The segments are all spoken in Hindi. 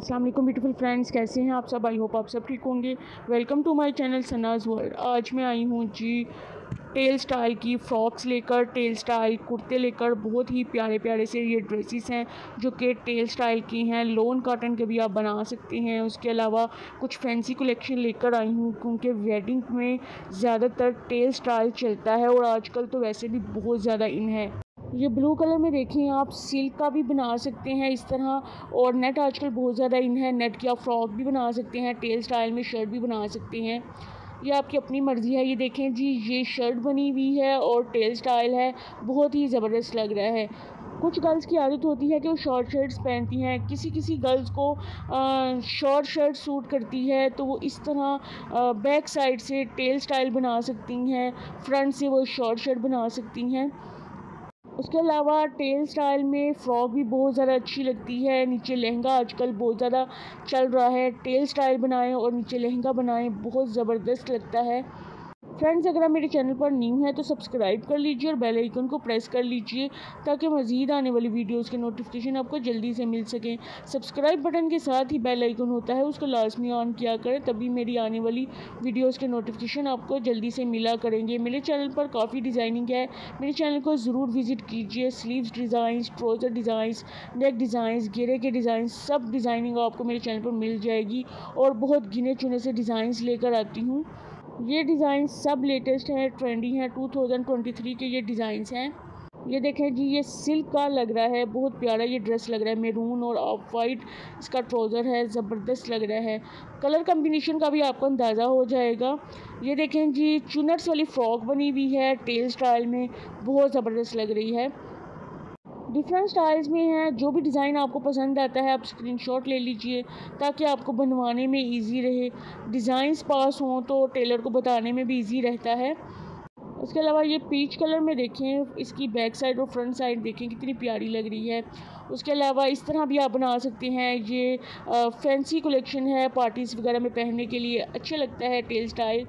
अस्सलाम वालेकुम ब्यूटीफुल फ्रेंड्स कैसे हैं आप सब? आई होप आप सब ठीक होंगे। Welcome to my channel Sanaz world आज मैं आई हूँ जी टेल स्टाइल की फ्रॉक्स लेकर टेल स्टाइल कुर्ते लेकर। बहुत ही प्यारे प्यारे से ये ड्रेसेस हैं जो कि टेल स्टाइल की हैं। लोन कॉटन के भी आप बना सकते हैं। उसके अलावा कुछ फैंसी कलेक्शन लेकर आई हूँ क्योंकि वेडिंग में ज़्यादातर टेल स्टाइल चलता है और आजकल तो वैसे भी बहुत ज़्यादा इन है। ये ब्लू कलर में देखें आप सिल्क का भी बना सकते हैं इस तरह और नेट आजकल बहुत ज़्यादा इन है नेट की आप फ्रॉक भी बना सकते हैं टेल स्टाइल में शर्ट भी बना सकते हैं। ये आपकी अपनी मर्ज़ी है ये देखें जी ये शर्ट बनी हुई है और टेल स्टाइल है बहुत ही ज़बरदस्त लग रहा है। कुछ गर्ल्स की आदत होती है कि वो शॉर्ट शर्ट्स पहनती हैं किसी किसी गर्ल्स को शॉर्ट शर्ट सूट करती है तो वो इस तरह आ, बैक साइड से टेल स्टाइल बना सकती हैं फ्रंट से वो शॉर्ट शर्ट बना सकती हैं। उसके अलावा टेल स्टाइल में फ़्रॉक भी बहुत ज़्यादा अच्छी लगती है। नीचे लहंगा आजकल बहुत ज़्यादा चल रहा है। टेल स्टाइल बनाएँ और नीचे लहंगा बनाएँ, बहुत ज़बरदस्त लगता है। फ्रेंड्स अगर आप मेरे चैनल पर न्यू हैं तो सब्सक्राइब कर लीजिए और बेल आइकन को प्रेस कर लीजिए, ताकि मज़ीद आने वाली वीडियोस के नोटिफिकेशन आपको जल्दी से मिल सकें। सब्सक्राइब बटन के साथ ही बेल आइकन होता है, उसको लाजमी ऑन किया करें, तभी मेरी आने वाली वीडियोस के नोटिफिकेशन आपको जल्दी से मिला करेंगे। मेरे चैनल पर काफ़ी डिज़ाइनिंग है। मेरे चैनल को ज़रूर विज़िट कीजिए। Sleeves designs trouser designs neck designs घेरे के डिज़ाइन सब डिज़ाइनिंग आपको मेरे चैनल पर मिल जाएगी। और बहुत गिने चुने से डिज़ाइंस लेकर आती हूँ। ये डिज़ाइन सब लेटेस्ट हैं, ट्रेंडी हैं 2023 के ये डिज़ाइंस हैं। ये देखें जी, ये सिल्क का लग रहा है, बहुत प्यारा ये ड्रेस लग रहा है, मेरून और ऑफ़ वाइट इसका ट्राउज़र है, ज़बरदस्त लग रहा है। कलर कम्बिनेशन का भी आपको अंदाज़ा हो जाएगा। ये देखें जी, चुनट्स वाली फ़्रॉक बनी हुई है टेल स्टाइल में, बहुत ज़बरदस्त लग रही है। डिफरेंट स्टाइल्स में हैं, जो भी डिज़ाइन आपको पसंद आता है, आप स्क्रीनशॉट ले लीजिए, ताकि आपको बनवाने में इजी रहे। डिज़ाइंस पास हों तो टेलर को बताने में भी इजी रहता है। उसके अलावा ये पीच कलर में देखें, इसकी बैक साइड और फ्रंट साइड देखें, कितनी प्यारी लग रही है। उसके अलावा इस तरह भी आप बना सकते हैं, ये फैंसी कलेक्शन है पार्टीज़ वगैरह में पहनने के लिए अच्छा लगता है टेल स्टाइल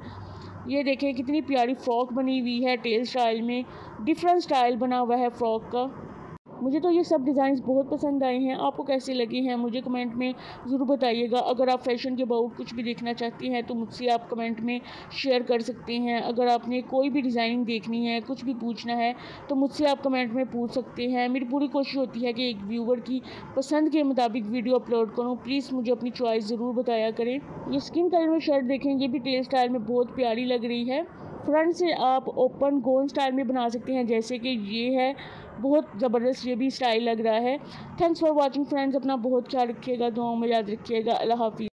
ये देखें, कितनी प्यारी फ्रॉक बनी हुई है टेल स्टाइल में। डिफरेंट स्टाइल बना हुआ है फ्रॉक का। मुझे तो ये सब डिज़ाइन बहुत पसंद आए हैं। आपको कैसे लगे हैं? मुझे कमेंट में ज़रूर बताइएगा। अगर आप फ़ैशन के अबाउट कुछ भी देखना चाहती हैं तो मुझसे आप कमेंट में शेयर कर सकते हैं। अगर आपने कोई भी डिज़ाइनिंग देखनी है, कुछ भी पूछना है तो मुझसे आप कमेंट में पूछ सकते हैं। मेरी पूरी कोशिश होती है कि एक व्यूवर की पसंद के मुताबिक वीडियो अपलोड करूँ। प्लीज़ मुझे अपनी चॉइस ज़रूर बताया करें। ये स्किन कलर में शर्ट देखें, ये भी टेल स्टाइल में बहुत प्यारी लग रही है। फ्रंट से आप ओपन गोल स्टाइल में बना सकते हैं, जैसे कि ये है। बहुत ज़बरदस्त, ये भी स्टाइल लग रहा है। थैंक्स फॉर वॉचिंग फ्रेंड्स अपना बहुत ख्याल रखिएगा, दुआओं में याद रखिएगा। अल्लाह हाफिज़